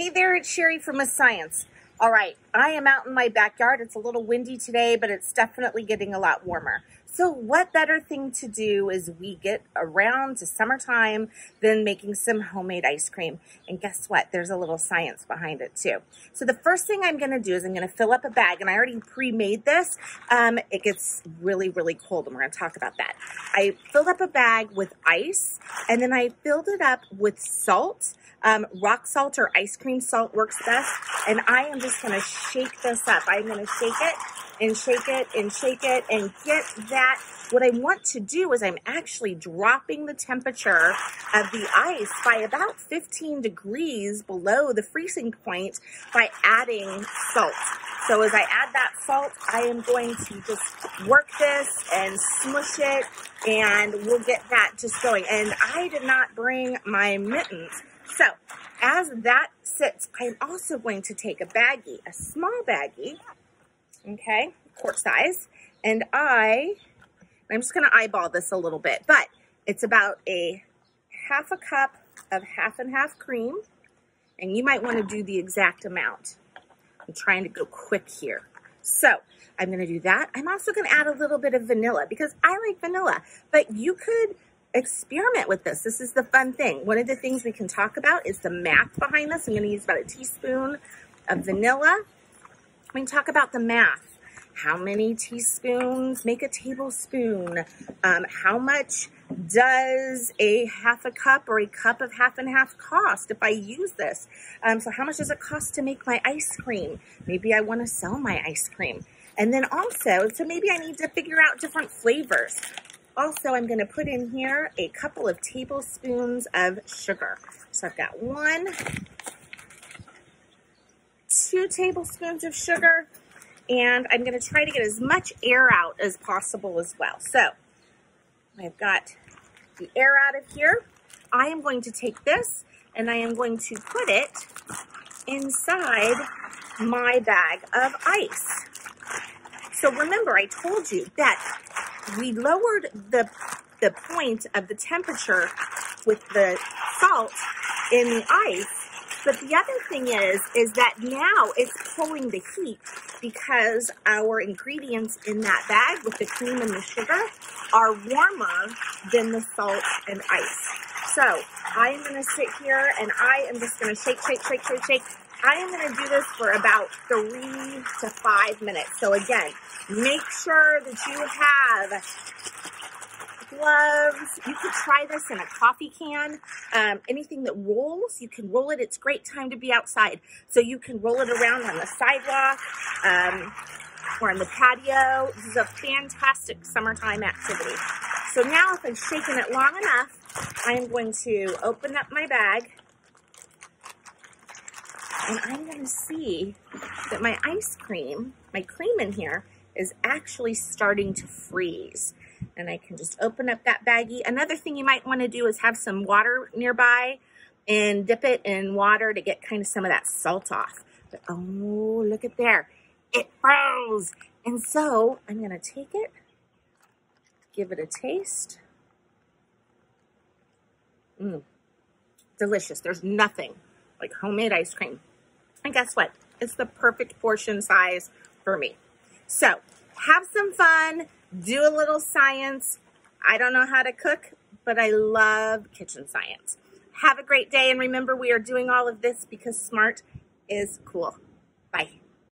Hey there, it's Sherry from Miss Science. All right, I am out in my backyard. It's a little windy today, but it's definitely getting a lot warmer. So what better thing to do as we get around to summertime than making some homemade ice cream? And guess what? There's a little science behind it too. So the first thing I'm going to do is I'm going to fill up a bag, and I already pre-made this. Um, it gets really, really cold, and we're going to talk about that. I filled up a bag with ice, and then I filled it up with salt. Um, rock salt or ice cream salt works best. And I am just going to shake this up. I'm going to shake it and shake it and shake it and get that. What I want to do is I'm actually dropping the temperature of the ice by about 15 degrees below the freezing point by adding salt. So as I add that salt, I am going to just work this and smush it and we'll get that just going. And I did not bring my mittens. So as that sits, I'm also going to take a baggie, a small baggie, okay, quart size, and I, I'm just going to eyeball this a little bit, but it's about a half a cup of half and half cream, and you might want to do the exact amount. I'm trying to go quick here. So I'm going to do that. I'm also going to add a little bit of vanilla because I like vanilla, but you could experiment with this. This is the fun thing. One of the things we can talk about is the math behind this. I'm going to use about a teaspoon of vanilla. We can talk about the math. How many teaspoons make a tablespoon? Um, how much does a half a cup or a cup of half and half cost if I use this? Um, so how much does it cost to make my ice cream? Maybe I want to sell my ice cream. And then also, so maybe I need to figure out different flavors. Also, I'm going to put in here a couple of tablespoons of sugar. So I've got one, two tablespoons of sugar, and I'm going to try to get as much air out as possible as well. So I've got the air out of here. I am going to take this and I am going to put it inside my bag of ice. So remember, I told you that we lowered the, the point of the temperature with the salt in the ice. But the other thing is, is that now it's pulling the heat because our ingredients in that bag with the cream and the sugar are warmer than the salt and ice. So I am going to sit here and I am just going to shake, shake, shake, shake, shake I am going to do this for about three to five minutes. So again, make sure that you have gloves. You could try this in a coffee can. Um, anything that rolls, you can roll it. It's great time to be outside. So you can roll it around on the sidewalk um, or on the patio. This is a fantastic summertime activity. So now if I've shaken it long enough, I'm going to open up my bag and I'm going to see that my ice cream, my cream in here, is actually starting to freeze. And I can just open up that baggie. Another thing you might want to do is have some water nearby and dip it in water to get kind of some of that salt off. But oh, look at there. It froze. And so I'm going to take it, give it a taste. Mmm, delicious. There's nothing like homemade ice cream. And guess what? It's the perfect portion size for me. So have some fun, do a little science. I don't know how to cook, but I love kitchen science. Have a great day. And remember, we are doing all of this because smart is cool. Bye.